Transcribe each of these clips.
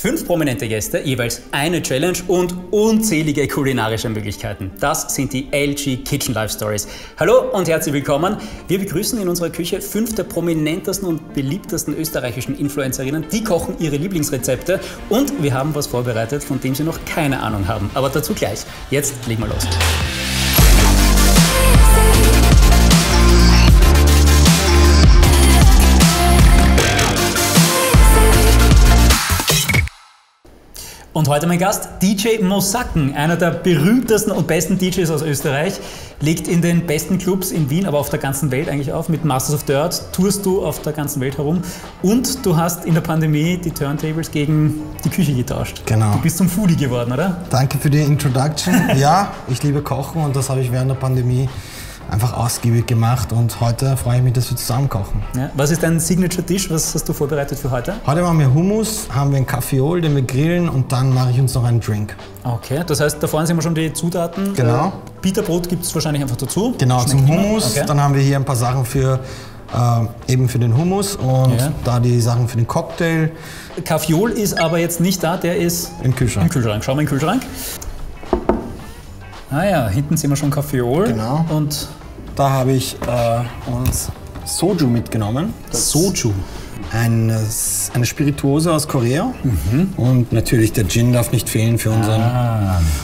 Fünf prominente Gäste, jeweils eine Challenge und unzählige kulinarische Möglichkeiten. Das sind die LG Kitchen Life Stories. Hallo und herzlich willkommen. Wir begrüßen in unserer Küche fünf der prominentesten und beliebtesten österreichischen Influencerinnen. Die kochen ihre Lieblingsrezepte und wir haben was vorbereitet, von dem sie noch keine Ahnung haben. Aber dazu gleich. Jetzt legen wir los. Und heute mein Gast, DJ Mosacken, einer der berühmtesten und besten DJs aus Österreich, legt in den besten Clubs in Wien, aber auf der ganzen Welt eigentlich auf. Mit Masters of Dirt tourst du auf der ganzen Welt herum und du hast in der Pandemie die Turntables gegen die Küche getauscht. Genau. Du bist zum Foodie geworden, oder? Danke für die Introduction. ja, ich liebe Kochen und das habe ich während der Pandemie einfach ausgiebig gemacht und heute freue ich mich, dass wir zusammen kochen. Ja. Was ist dein Signature-Dish? Was hast du vorbereitet für heute? Heute machen wir Hummus, haben wir einen Kaffeeol, den wir grillen und dann mache ich uns noch einen Drink. Okay, das heißt, da vorne sehen wir schon die Zutaten. Genau. Äh, Bitterbrot gibt es wahrscheinlich einfach dazu. Genau, Schmeckt zum. Hummus. Okay. Dann haben wir hier ein paar Sachen für äh, eben für den Hummus und Ja. da die Sachen für den Cocktail Kaffeeol ist aber jetzt nicht da, der ist im Kühlschrank. im Kühlschrank. Schau mal in den Kühlschrank. Ah ja, hinten sehen wir schon Kaffeeol. Genau. Und Da habe ich äh, uns Soju mitgenommen. Soju. Ein, eine Spirituose aus Korea. Und natürlich der Gin darf nicht fehlen für unseren,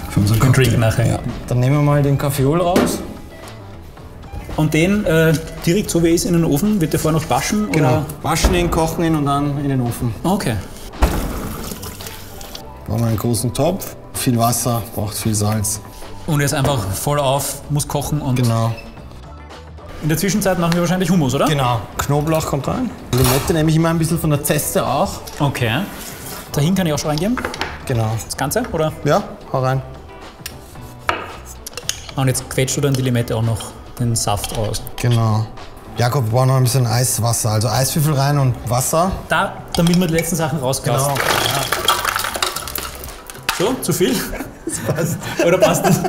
für unseren Cocktail. Drink nachher. Ja. Dann nehmen wir mal den Kaffeeol raus. Und den äh, direkt so wie er ist in den Ofen, wird der vorher noch waschen? Genau. Waschen ihn, kochen ihn und dann in den Ofen. Oder? Okay. Brauchen wir einen großen Topf. Viel Wasser, braucht viel Salz. Und jetzt einfach voll auf, muss kochen und Genau. In der Zwischenzeit machen wir wahrscheinlich Hummus, oder? Genau. Knoblauch kommt rein. Limette nehme ich immer ein bisschen von der Zeste auch. Okay. Dahin kann ich auch schon reingeben, Genau. das Ganze, oder? Ja, hau rein. Und jetzt quetscht du dann die Limette auch noch den Saft aus. Genau. Jakob, wir brauchen noch ein bisschen Eiswasser. Also Eiswürfel rein und Wasser. Da, damit wir die letzten Sachen rauskaufen. So, zu viel? Das passt. Oder passt das?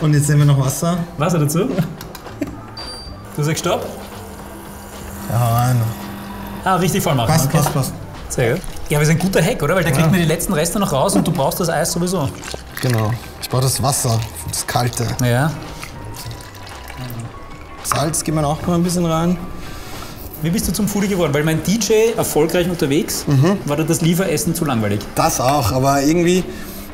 Und jetzt nehmen wir noch Wasser. Wasser dazu? Du sagst Stopp? Ja, rein. Ah, richtig voll machen. Passt, okay. passt, passt. Sehr gut. Ja, aber ist ein guter Hack, oder? Weil da kriegt man die letzten Reste noch raus und du brauchst das Eis sowieso. Genau. Ich brauche das Wasser, das Kalte. Ja. Salz geben wir auch noch ein bisschen rein. Wie bist du zum Foodie geworden? Weil mein DJ, erfolgreich unterwegs, war da das Lieferessen zu langweilig. Das auch, aber irgendwie,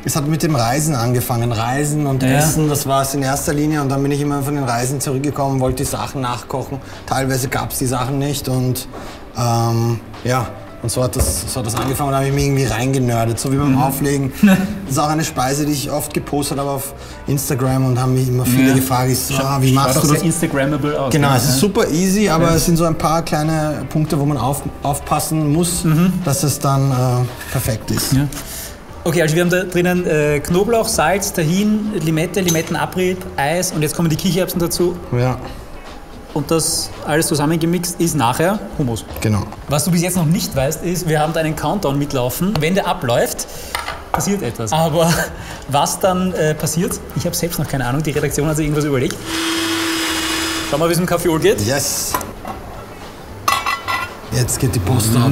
es hat mit dem Reisen angefangen. Reisen und Ja. Essen, das war es in erster Linie. Und dann bin ich immer von den Reisen zurückgekommen, wollte die Sachen nachkochen. Teilweise gab es die Sachen nicht und ähm, ja. Und so hat, das, so hat das angefangen und da habe ich mich irgendwie reingenördet, so wie beim Mhm. Auflegen. Das ist auch eine Speise, die ich oft gepostet habe auf Instagram und haben mich immer viele Ja. gefragt, ich so, ah, wie machst du das? Instagrammable aus. Genau, ja. es ist super easy, aber es sind so ein paar kleine Punkte, wo man auf, aufpassen muss, dass es dann äh, perfekt ist. Mhm. Ja. Okay, also wir haben da drinnen äh, Knoblauch, Salz, Tahin, Limette, Limettenabrieb, Eis und jetzt kommen die Kichererbsen dazu. Ja, Und das alles zusammengemixt ist nachher Hummus. genau. Was du bis jetzt noch nicht weißt, ist, wir haben da einen Countdown mitlaufen. Wenn der abläuft, passiert etwas. Aber was dann äh, passiert, ich habe selbst noch keine Ahnung. Die Redaktion hat sich irgendwas überlegt. Schau mal, wie es im Kaffeeol geht. Yes! Jetzt geht die Post ab.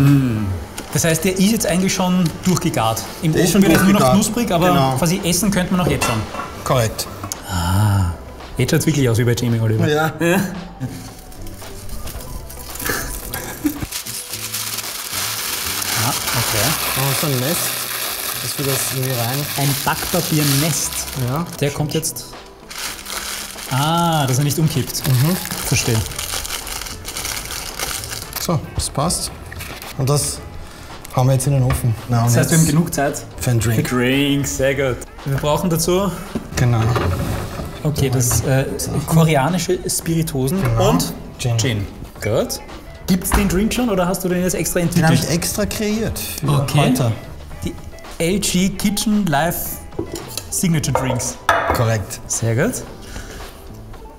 Das heißt, der ist jetzt eigentlich schon durchgegart. Im Der ist Ofen schon wird er nur noch knusprig, aber Genau. quasi essen könnte man noch jetzt schon. Korrekt. Jetzt schaut es wirklich aus wie bei Jamie Oliver. Ja. Ah, okay. Und so ein Nest, dass wir das irgendwie rein. Ein Backpapiernest. Ja. Der kommt jetzt. Ah, dass er nicht umkippt. Mhm. Verstehe. So, das passt. Und das hauen wir jetzt in den Ofen. Na, Das heißt, wir haben genug Zeit für einen für Drink. Drinks. Sehr gut. Wir brauchen dazu, Genau. okay, das äh, koreanische Spiritosen Genau. und Gin. Gin. Gut. Gibt es den Drink schon oder hast du den jetzt extra Den habe ich entwickelt? extra kreiert für Okay. heute. Die LG Kitchen Life Signature Drinks. Korrekt. Sehr gut.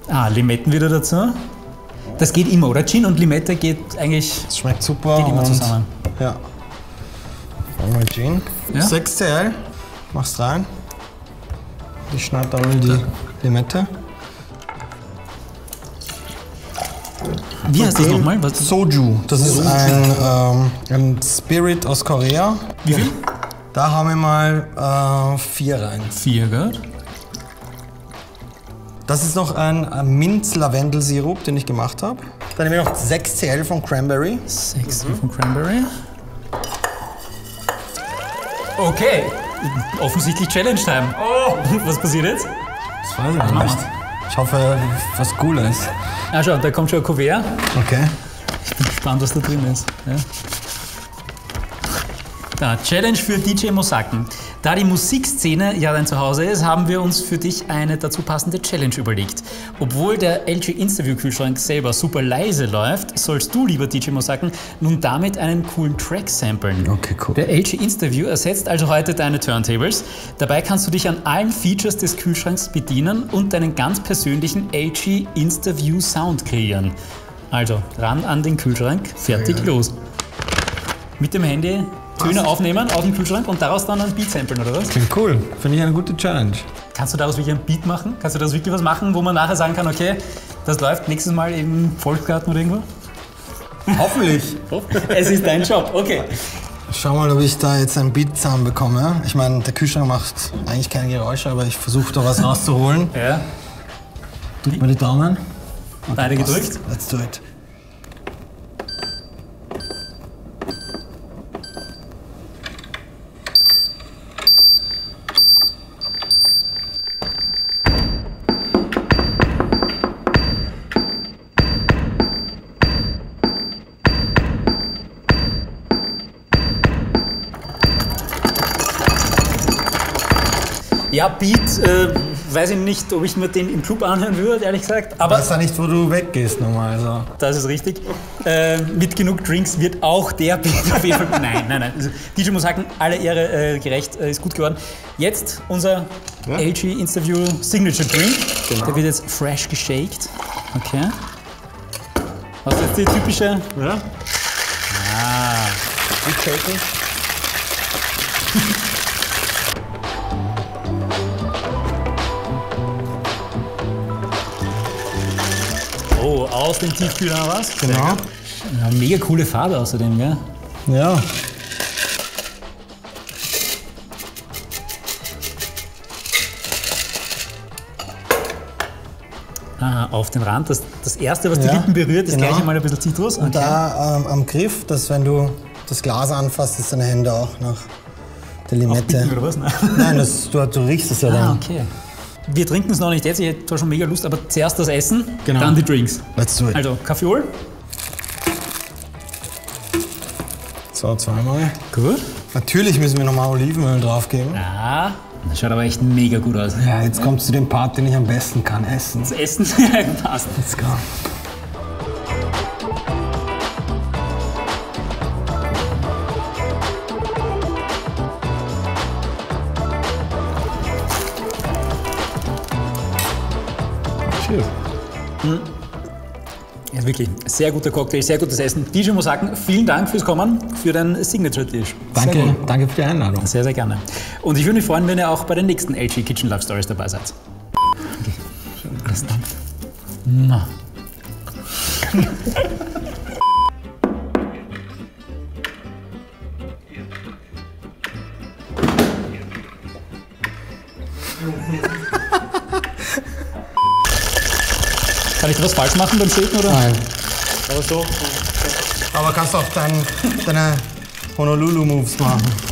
Ah, Limetten wieder dazu. Das geht immer, oder? Gin und Limette geht eigentlich Das schmeckt super. geht immer und zusammen. Ja. Einmal Gin. Ja? 6 CL. Machst rein. Ich schneide da mal die Limette. Wie heißt das nochmal? Was? Soju. Das ist ein, ähm, ein Spirit aus Korea. Wie viel? Da haben wir mal äh, vier rein. Vier, gut. Das ist noch ein, Minz-Lavendelsirup, den ich gemacht habe. Dann nehmen wir noch 6 CL von Cranberry. Sechs von Cranberry. Okay. Offensichtlich Challenge Time. Oh, was passiert jetzt? Das weiß ich nicht. Ich hoffe, was Cooles. Ah, schau, da kommt schon ein Kuvert. Okay. Ich bin gespannt, was da drin ist. Ja. Da, Challenge für DJ Mosaken. Da die Musikszene ja dein Zuhause ist, haben wir uns für dich eine dazu passende Challenge überlegt. Obwohl der LG Interview-Kühlschrank selber super leise läuft, sollst du, lieber DJ Mosaken, nun damit einen coolen Track samplen. Okay, cool. Der LG Interview ersetzt also heute deine Turntables. Dabei kannst du dich an allen Features des Kühlschranks bedienen und deinen ganz persönlichen LG Interview Sound kreieren. Also, ran an den Kühlschrank, fertig, los. Mit dem Handy Töne aufnehmen aus dem Kühlschrank und daraus dann ein Beat samplen, oder was? Klingt cool. Finde ich eine gute Challenge. Kannst du daraus wirklich ein Beat machen? Kannst du daraus wirklich was machen, wo man nachher sagen kann, okay, das läuft nächstes Mal im Volksgarten oder irgendwo? Hoffentlich. Es ist dein Job, okay. Schau mal, ob ich da jetzt ein Beat zusammenbekomme. Ich meine, der Kühlschrank macht eigentlich keine Geräusche, aber ich versuche da was rauszuholen. Ja, Drück mal die Daumen. beide gedrückt. Let's do it. Ja, Beat, äh, weiß ich nicht, ob ich mir den im Club anhören würde, ehrlich gesagt. Aber Weiß ja nicht, wo du weggehst nochmal. Also. Das ist richtig. Äh, mit genug Drinks wird auch der Beat auf jeden Fall. Nein, nein, nein. Also, DJ muss sagen, alle Ehre äh, gerecht, äh, ist gut geworden. Jetzt unser Ja. LG Interview Signature Drink. Der wird jetzt fresh geshaked. Okay. Was ist jetzt die typische? Ja? Ah, Gut shaken. oh, aus dem Tiefkühler was? Genau. Ja, mega coole Farbe außerdem, gell? Ja. Ah, auf den Rand. Das, das erste, was die Ja, Lippen berührt, ist genau. gleich einmal ein bisschen Zitrus. Und da ähm, am Griff, dass wenn du das Glas anfasst, ist deine Hände auch nach der Limette. Bieten. Nein, das, du, du riechst es ja Ah, dann. okay. Wir trinken es noch nicht jetzt, ich hätte zwar schon mega Lust, aber zuerst das Essen, Genau. dann die Drinks. Let's do it. Also Kaffeeol. So, zweimal. Gut. Natürlich müssen wir nochmal Olivenöl draufgeben. Ah, das schaut aber echt mega gut aus. Ja, jetzt kommst du zu dem Part, den ich am besten kann, essen. Das Essen passt. Let's go. Cheers. Ja, wirklich, sehr guter Cocktail, sehr gutes Essen. DJ muss sagen, vielen Dank fürs Kommen, für deinen Signature-Dish. Sehr Danke, danke für die Einladung. Sehr, sehr gerne. Und ich würde mich freuen, wenn ihr auch bei den nächsten LG Kitchen Love Stories dabei seid. Okay. Alles dann. Na. Kann ich da was falsch machen beim Shaken oder? Nein. Aber so. Aber kannst auch dein, deine Honolulu-Moves machen.